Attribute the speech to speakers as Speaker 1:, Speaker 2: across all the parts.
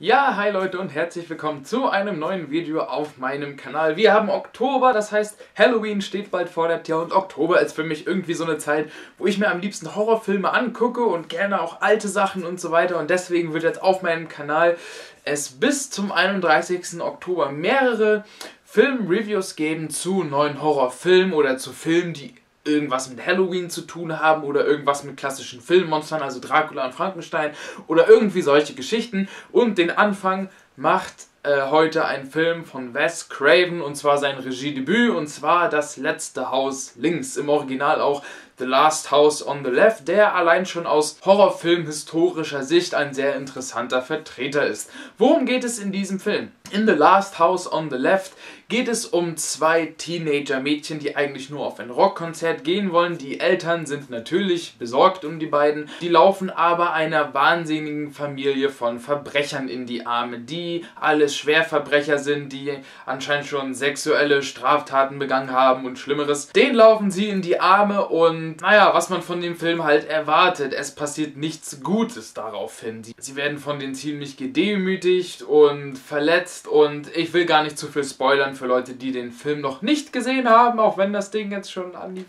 Speaker 1: Ja, hi Leute und herzlich willkommen zu einem neuen Video auf meinem Kanal. Wir haben Oktober, das heißt Halloween steht bald vor der Tür und Oktober ist für mich irgendwie so eine Zeit, wo ich mir am liebsten Horrorfilme angucke und gerne auch alte Sachen und so weiter und deswegen wird jetzt auf meinem Kanal es bis zum 31. Oktober mehrere Film-Reviews geben zu neuen Horrorfilmen oder zu Filmen, die irgendwas mit Halloween zu tun haben oder irgendwas mit klassischen Filmmonstern, also Dracula und Frankenstein oder irgendwie solche Geschichten. Und den Anfang macht äh, heute ein Film von Wes Craven und zwar sein Regiedebüt und zwar Das letzte Haus links, im Original auch The Last House on the Left, der allein schon aus Horrorfilm-historischer Sicht ein sehr interessanter Vertreter ist. Worum geht es in diesem Film? In The Last House on the Left geht es um zwei Teenager-Mädchen, die eigentlich nur auf ein Rockkonzert gehen wollen. Die Eltern sind natürlich besorgt um die beiden. Die laufen aber einer wahnsinnigen Familie von Verbrechern in die Arme, die alles Schwerverbrecher sind, die anscheinend schon sexuelle Straftaten begangen haben und Schlimmeres. Den laufen sie in die Arme und naja, was man von dem Film halt erwartet. Es passiert nichts Gutes daraufhin. Sie werden von denen ziemlich gedemütigt und verletzt und ich will gar nicht zu viel spoilern für Leute, die den Film noch nicht gesehen haben, auch wenn das Ding jetzt schon an die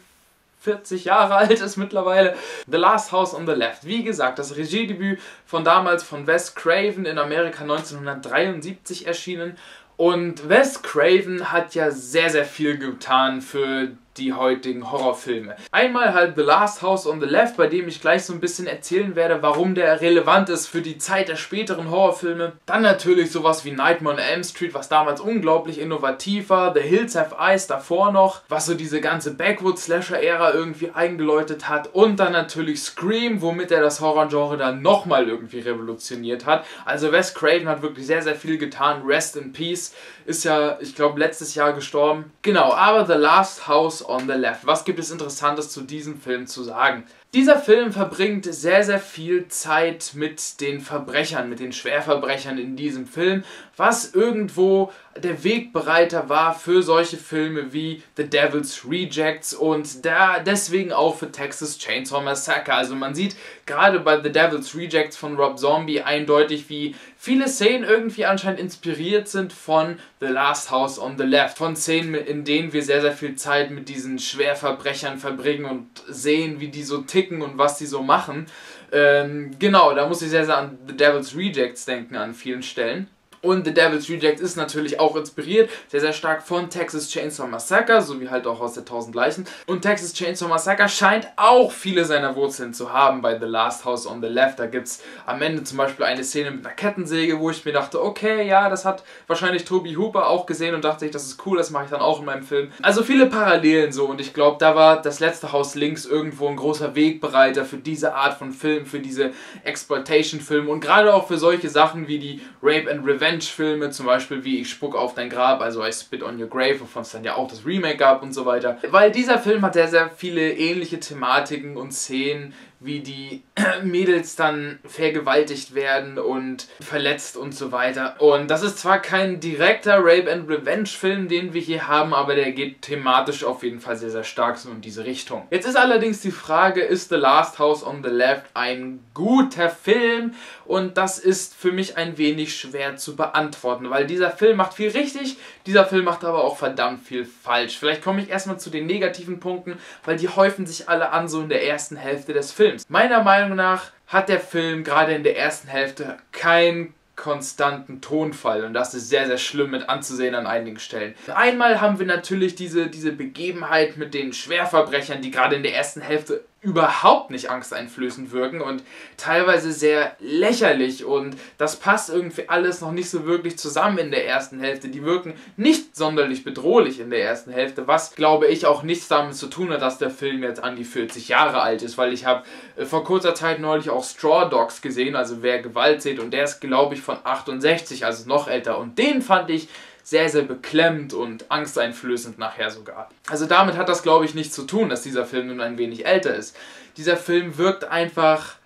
Speaker 1: 40 Jahre alt ist mittlerweile. The Last House on the Left. Wie gesagt, das Regiedebüt von damals von Wes Craven in Amerika 1973 erschienen. Und Wes Craven hat ja sehr, sehr viel getan für die heutigen Horrorfilme. Einmal halt The Last House on the Left, bei dem ich gleich so ein bisschen erzählen werde, warum der relevant ist für die Zeit der späteren Horrorfilme. Dann natürlich sowas wie Nightmare on Elm Street, was damals unglaublich innovativ war. The Hills Have Eyes davor noch, was so diese ganze Backwood-Slasher-Ära irgendwie eingeläutet hat. Und dann natürlich Scream, womit er das Horrorgenre dann nochmal irgendwie revolutioniert hat. Also Wes Craven hat wirklich sehr, sehr viel getan. Rest in Peace ist ja, ich glaube, letztes Jahr gestorben. Genau, aber The Last House on the Left. Was gibt es Interessantes zu diesem Film zu sagen? Dieser Film verbringt sehr, sehr viel Zeit mit den Verbrechern, mit den Schwerverbrechern in diesem Film, was irgendwo der Wegbereiter war für solche Filme wie The Devil's Rejects und da deswegen auch für Texas Chainsaw Massacre. Also man sieht gerade bei The Devil's Rejects von Rob Zombie eindeutig, wie viele Szenen irgendwie anscheinend inspiriert sind von The Last House on the Left. Von Szenen, in denen wir sehr, sehr viel Zeit mit diesen Schwerverbrechern verbringen und sehen, wie die so ticken klicken und was die so machen. Ähm, genau, da muss ich sehr, sehr an The Devil's Rejects denken an vielen Stellen. Und The Devil's Reject ist natürlich auch inspiriert, sehr, sehr stark von Texas Chainsaw Massacre, sowie halt auch aus der 1000 Leichen. Und Texas Chainsaw Massacre scheint auch viele seiner Wurzeln zu haben bei The Last House on the Left. Da gibt es am Ende zum Beispiel eine Szene mit einer Kettensäge, wo ich mir dachte, okay, ja, das hat wahrscheinlich Toby Hooper auch gesehen und dachte ich, das ist cool, das mache ich dann auch in meinem Film. Also viele Parallelen so und ich glaube, da war das letzte Haus links irgendwo ein großer Wegbereiter für diese Art von Film, für diese Exploitation-Filme und gerade auch für solche Sachen wie die Rape and Revenge Revenge-Filme, zum Beispiel wie Ich spuck auf dein Grab, also I Spit on Your Grave, wovon es dann ja auch das Remake gab und so weiter. Weil dieser Film hat sehr, sehr viele ähnliche Thematiken und Szenen, wie die Mädels dann vergewaltigt werden und verletzt und so weiter. Und das ist zwar kein direkter Rape and Revenge Film, den wir hier haben, aber der geht thematisch auf jeden Fall sehr, sehr stark so in diese Richtung. Jetzt ist allerdings die Frage, ist The Last House on the Left ein guter Film? Und das ist für mich ein wenig schwer zu beantworten, weil dieser Film macht viel richtig, dieser Film macht aber auch verdammt viel falsch. Vielleicht komme ich erstmal zu den negativen Punkten, weil die häufen sich alle an so in der ersten Hälfte des Films. Films. Meiner Meinung nach hat der Film gerade in der ersten Hälfte keinen konstanten Tonfall und das ist sehr, sehr schlimm mit anzusehen an einigen Stellen. Einmal haben wir natürlich diese, diese Begebenheit mit den Schwerverbrechern, die gerade in der ersten Hälfte überhaupt nicht angsteinflößend wirken und teilweise sehr lächerlich und das passt irgendwie alles noch nicht so wirklich zusammen in der ersten Hälfte. Die wirken nicht sonderlich bedrohlich in der ersten Hälfte, was glaube ich auch nichts damit zu tun hat, dass der Film jetzt an die 40 Jahre alt ist, weil ich habe äh, vor kurzer Zeit neulich auch Straw Dogs gesehen, also wer Gewalt sieht und der ist glaube ich von 68, also noch älter und den fand ich sehr, sehr beklemmt und angsteinflößend nachher sogar. Also damit hat das, glaube ich, nichts zu tun, dass dieser Film nun ein wenig älter ist. Dieser Film wirkt einfach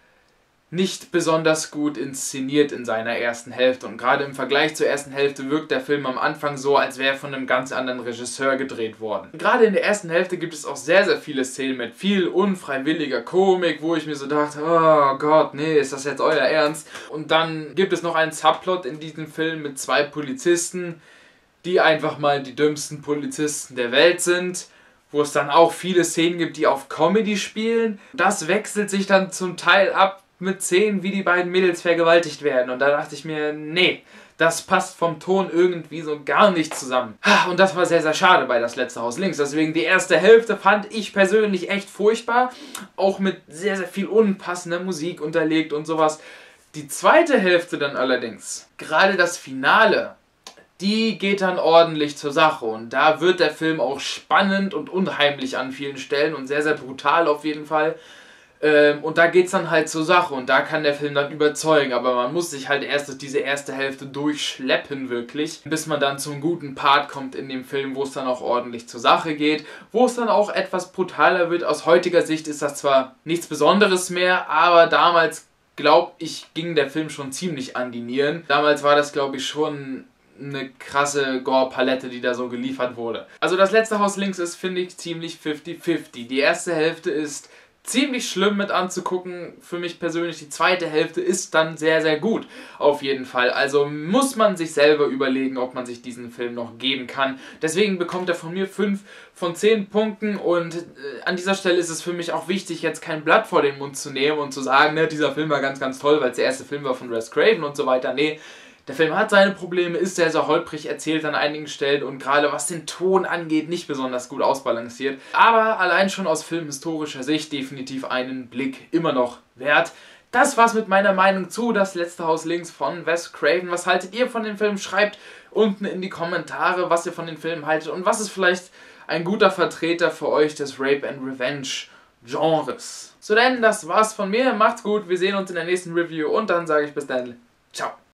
Speaker 1: nicht besonders gut inszeniert in seiner ersten Hälfte. Und gerade im Vergleich zur ersten Hälfte wirkt der Film am Anfang so, als wäre er von einem ganz anderen Regisseur gedreht worden. Gerade in der ersten Hälfte gibt es auch sehr, sehr viele Szenen mit viel unfreiwilliger Komik, wo ich mir so dachte, oh Gott, nee, ist das jetzt euer Ernst? Und dann gibt es noch einen Subplot in diesem Film mit zwei Polizisten, die einfach mal die dümmsten Polizisten der Welt sind wo es dann auch viele Szenen gibt, die auf Comedy spielen. Das wechselt sich dann zum Teil ab mit Szenen, wie die beiden Mädels vergewaltigt werden. Und da dachte ich mir, nee, das passt vom Ton irgendwie so gar nicht zusammen. Und das war sehr, sehr schade bei das letzte Haus links. Deswegen die erste Hälfte fand ich persönlich echt furchtbar. Auch mit sehr, sehr viel unpassender Musik unterlegt und sowas. Die zweite Hälfte dann allerdings, gerade das Finale, die geht dann ordentlich zur Sache. Und da wird der Film auch spannend und unheimlich an vielen Stellen und sehr, sehr brutal auf jeden Fall. Ähm, und da geht es dann halt zur Sache und da kann der Film dann überzeugen, aber man muss sich halt erst diese erste Hälfte durchschleppen wirklich, bis man dann zum guten Part kommt in dem Film, wo es dann auch ordentlich zur Sache geht, wo es dann auch etwas brutaler wird. Aus heutiger Sicht ist das zwar nichts Besonderes mehr, aber damals glaube ich, ging der Film schon ziemlich an die Nieren. Damals war das, glaube ich, schon eine krasse Gore-Palette, die da so geliefert wurde. Also das letzte Haus links ist, finde ich, ziemlich 50-50. Die erste Hälfte ist ziemlich schlimm mit anzugucken. Für mich persönlich die zweite Hälfte ist dann sehr, sehr gut. Auf jeden Fall. Also muss man sich selber überlegen, ob man sich diesen Film noch geben kann. Deswegen bekommt er von mir 5 von 10 Punkten und äh, an dieser Stelle ist es für mich auch wichtig, jetzt kein Blatt vor den Mund zu nehmen und zu sagen, ne, dieser Film war ganz, ganz toll, weil es der erste Film war von Wes Craven und so weiter. Nee, der Film hat seine Probleme, ist sehr, sehr holprig erzählt an einigen Stellen und gerade was den Ton angeht, nicht besonders gut ausbalanciert. Aber allein schon aus filmhistorischer Sicht definitiv einen Blick immer noch wert. Das war's mit meiner Meinung zu Das letzte Haus links von Wes Craven. Was haltet ihr von dem Film? Schreibt unten in die Kommentare, was ihr von dem Film haltet und was ist vielleicht ein guter Vertreter für euch des Rape and Revenge Genres. So denn, das war's von mir. Macht's gut, wir sehen uns in der nächsten Review und dann sage ich bis dann. Ciao.